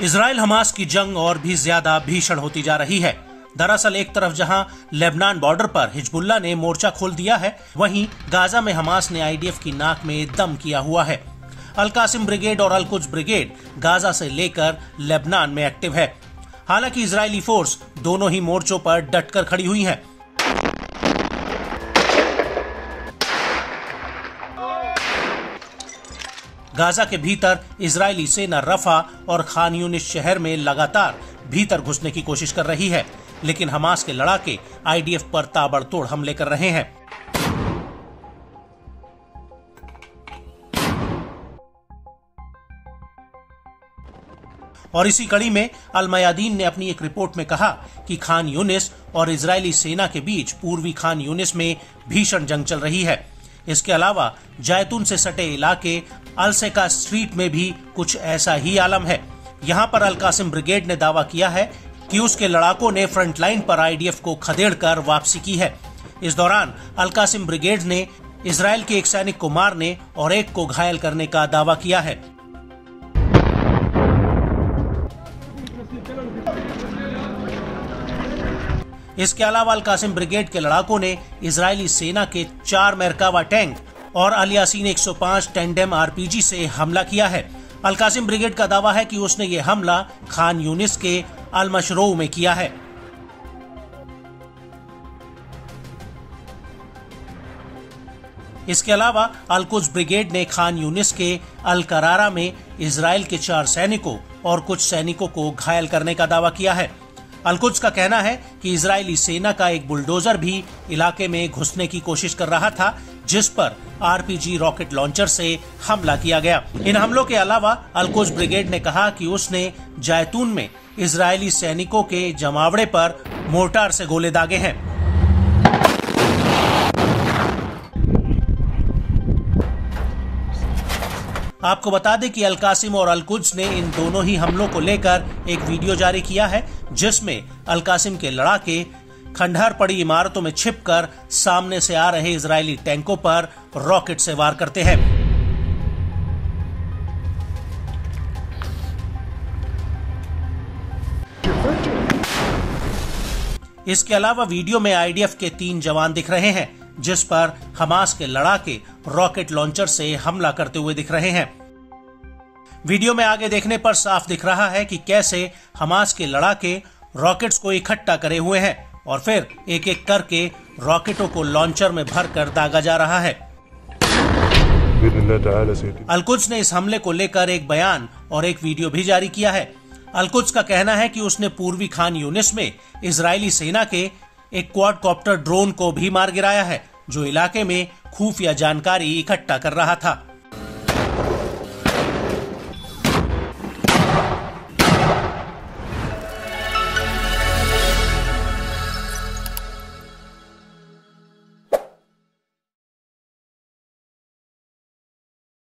Israel Hamas की जंग और भी ज़्यादा भीषण होती जा रही है। दरअसल एक तरफ़ जहाँ लेबनान बॉर्डर पर हिजबुल्ला ने मोर्चा खोल दिया है, वहीं गाजा में हमास ने आईडीएफ की नाक में दम किया हुआ है। अलकासिम ब्रिगेड और अलकुज ब्रिगेड गाजा से लेकर लेबनान में एक्टिव है। हालाँकि इजरायली फोर्स दोनों ही मोर्चों पर डटकर खड़ी हुई है। गाजा के भीतर इजरायली सेना रफा और खान यूनिस शहर में लगातार भीतर घुसने की कोशिश कर रही है, लेकिन हमास के लड़ाके आईडीएफ पर ताबड़तोड़ हमले कर रहे हैं। और इसी कड़ी में अलमयादीन ने अपनी एक रिपोर्ट में कहा कि खान यूनिस और इजरायली सेना के बीच पूर्वी खान यूनिस में भीषण जंग चल रही है। इसके अलावा, जैतून से सटे इलाके अलसेका स्ट्रीट में भी कुछ ऐसा ही आलम है। यहाँ पर अलकासिम ब्रिगेड ने दावा किया है कि उसके लड़ाकों ने फ्रंट फ्रंटलाइन पर आईडीएफ को खदेड़कर वापसी की है। इस दौरान, अलकासिम ब्रिगेड ने इसराइल के एक सैनिक को मारने और एक को घायल करने का दावा किया है। इसके अलावा अलकासिम ब्रिगेड के लड़ाकों ने इसराइली सेना के चार मेरकावा टैंक और अलियासीन 105 टेंडेम आरपीजी से हमला किया है। अलकासिम ब्रिगेड का दावा है कि उसने ये हमला खान यूनिस के अलमशरो में किया है। इसके अलावा अलकुज ब्रिगेड ने खान यूनिस के अल करारा में इसराइल के चार सैनिकों और कुछ सैनिकों को घायल करने का दावा किया है। अलकुज का कहना है कि इजरायली सेना का एक बुलडोजर भी इलाके में घुसने की कोशिश कर रहा था, जिस पर आरपीजी रॉकेट लॉन्चर से हमला किया गया। इन हमलों के अलावा अलकुज ब्रिगेड ने कहा कि उसने जैतून में इजरायली सैनिकों के जमावड़े पर मोर्टार से गोले दागे हैं। आपको बता दें कि अलकासिम और अलकुज ने इन दोनों ही हमलों को लेकर एक वीडियो जारी किया है, जिसमें अलकासिम के लड़ाके खंडहर पड़ी इमारतों में छिपकर सामने से आ रहे इजरायली टैंकों पर रॉकेट से वार करते हैं। इसके अलावा वीडियो में आईडीएफ के तीन जवान दिख रहे हैं। जिस पर हमास के लड़ाके रॉकेट लॉन्चर से हमला करते हुए दिख रहे हैं। वीडियो में आगे देखने पर साफ़ दिख रहा है कि कैसे हमास के लड़ाके रॉकेट्स को इकट्ठा करे हुए हैं और फिर एक एक करके रॉकेटों को लॉन्चर में भरकर दागा जा रहा है। अलकुज ने इस हमले को लेकर एक बयान और एक वीडियो भी जारी किया है। अलकुज का कहना है कि उसने पूर्वी खान यूनिस में इजरायली सेना के एक क्वाड ड्रोन को भी मार गिराया है, जो इलाके में खुफिया जानकारी इकट्ठा कर रहा था।